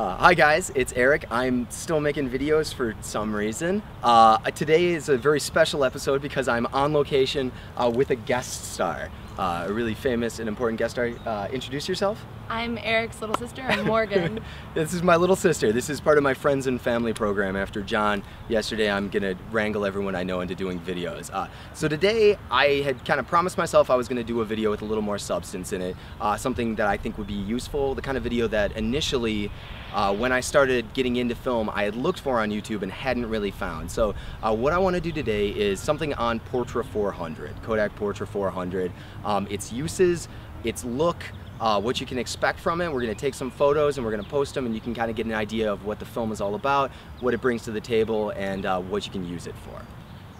Uh, hi guys, it's Erik. I'm still making videos for some reason. Uh, today is a very special episode because I'm on location uh, with a guest star, uh, a really famous and important guest star. Uh, introduce yourself. I'm Erik's little sister. I'm Morgan. this is my little sister. This is part of my friends and family program. After John yesterday, I'm gonna wrangle everyone I know into doing videos. Uh, so today, I had kind of promised myself I was gonna do a video with a little more substance in it, uh, something that I think would be useful, the kind of video that initially, uh, when I started getting into film, I had looked for on YouTube and hadn't really found. So uh, what I want to do today is something on Portra 400, Kodak Portra 400. Um, its uses, its look, uh, what you can expect from it. We're going to take some photos and we're going to post them and you can kind of get an idea of what the film is all about, what it brings to the table, and uh, what you can use it for.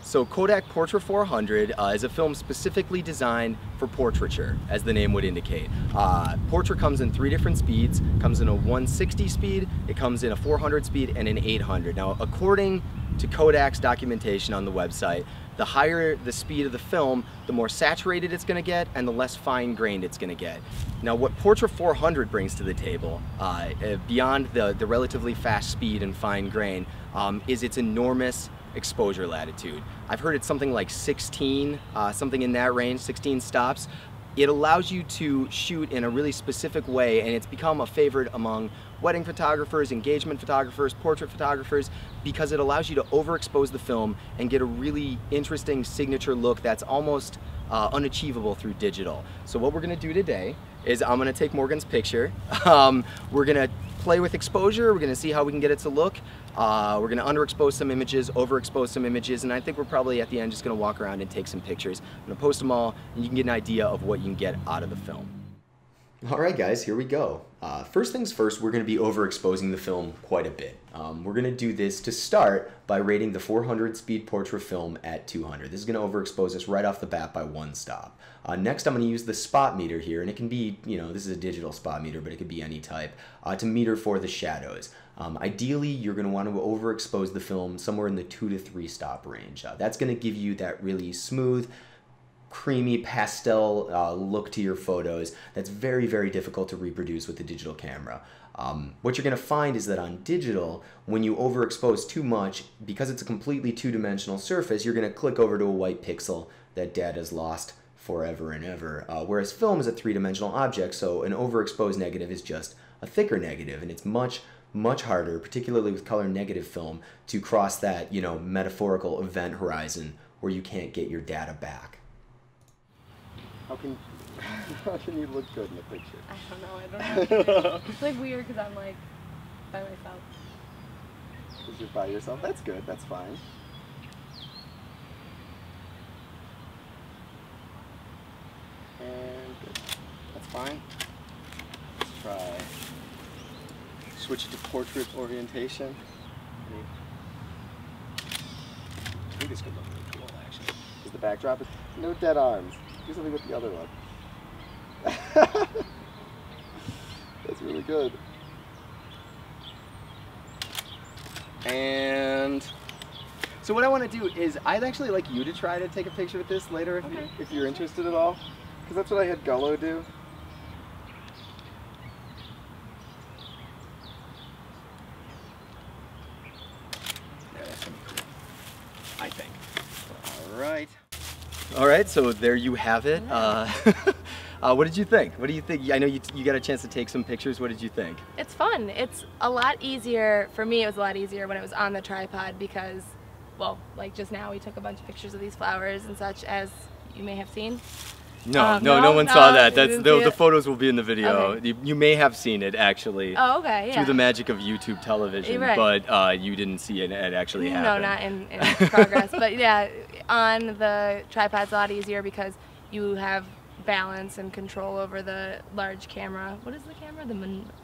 So Kodak Portra 400 uh, is a film specifically designed for portraiture, as the name would indicate. Uh, Portra comes in three different speeds, comes in a 160 speed, it comes in a 400 speed, and an 800. Now, according to Kodak's documentation on the website, the higher the speed of the film, the more saturated it's going to get and the less fine-grained it's going to get. Now what Portra 400 brings to the table, uh, uh, beyond the, the relatively fast speed and fine grain, um, is its enormous exposure latitude. I've heard it's something like 16, uh, something in that range, 16 stops. It allows you to shoot in a really specific way and it's become a favorite among wedding photographers, engagement photographers, portrait photographers, because it allows you to overexpose the film and get a really interesting signature look that's almost uh, unachievable through digital. So what we're gonna do today is I'm gonna take Morgan's picture. Um, we're gonna play with exposure. We're gonna see how we can get it to look. Uh, we're gonna underexpose some images, overexpose some images, and I think we're probably at the end just gonna walk around and take some pictures. I'm gonna post them all, and you can get an idea of what you can get out of the film. All right, guys, here we go. Uh, first things first, we're going to be overexposing the film quite a bit. Um, we're going to do this to start by rating the 400 speed Portra film at 200. This is going to overexpose us right off the bat by one stop. Uh, next, I'm going to use the spot meter here, and it can be, you know, this is a digital spot meter, but it could be any type, uh, to meter for the shadows. Um, ideally, you're going to want to overexpose the film somewhere in the two to three stop range. Uh, that's going to give you that really smooth, creamy pastel uh, look to your photos that's very, very difficult to reproduce with the digital camera. Um, what you're going to find is that on digital, when you overexpose too much, because it's a completely two-dimensional surface, you're going to click over to a white pixel that data's lost forever and ever. Uh, whereas film is a three-dimensional object, so an overexposed negative is just a thicker negative, and it's much, much harder, particularly with color negative film, to cross that, you know, metaphorical event horizon where you can't get your data back. How can how can you look good in the picture? I don't know. I don't know. it's like weird because I'm like by myself. Because you're by yourself. That's good. That's fine. And good. That's fine. Let's try. Switch it to portrait orientation. I think this could look really cool, actually. Is the backdrop? Is no dead arms. Do something with the other one. That's really good. And so what I want to do is I'd actually like you to try to take a picture with this later if, okay. you, if you're interested at all. Because that's what I had Gullo do. Yeah, that's gonna be cool. I think. All right. All right, so there you have it. Uh, uh, what did you think? What do you think? I know you, you got a chance to take some pictures. What did you think? It's fun. It's a lot easier, for me it was a lot easier when it was on the tripod because, well, like just now we took a bunch of pictures of these flowers and such as you may have seen. No, Um, no, no, no? one No, saw that. That's the, the photos will be in the video. Okay. You, you may have seen it actually Oh, okay, yeah. through the magic of YouTube television, Right. but uh, you didn't see it, it actually happen. No, not in, in progress. But yeah, on the tripod's a lot easier because you have balance and control over the large camera. What is the camera? The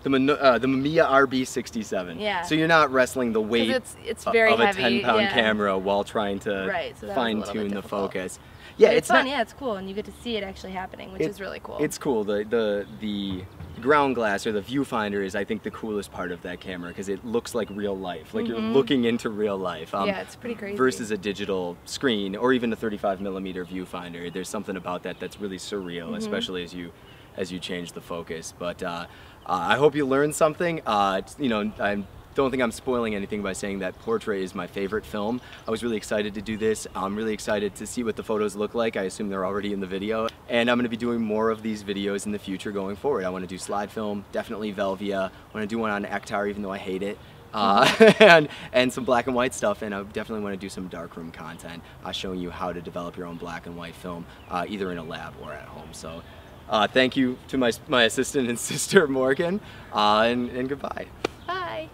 The, uh, the Mamiya RB67. Yeah. So you're not wrestling the weight it's it's very of a 10 pound yeah. camera while trying to Right, so that was a fine tune the focus. Yeah, it's, it's, fun. not, Yeah, it's cool, and you get to see it actually happening, which It- is really cool. It's cool. The the the ground glass or the viewfinder is I think the coolest part of that camera because it looks like real life. Like you're Mhm. looking into real life. um, yeah, it's pretty crazy. Versus a digital screen or even a 35 millimeter viewfinder. There's something about that that's really surreal, Mhm. especially as you as you change the focus. But uh, I hope you learned something. Uh, you know, I don't think I'm spoiling anything by saying that Portra is my favorite film. I was really excited to do this. I'm really excited to see what the photos look like. I assume they're already in the video. And I'm going to be doing more of these videos in the future going forward. I want to do slide film, definitely Velvia. I want to do one on Ektar even though I hate it. Uh, and, and some black and white stuff and I definitely want to do some darkroom content uh, showing you how to develop your own black and white film uh, either in a lab or at home. So uh, thank you to my, my assistant and sister Morgan uh, and, and goodbye.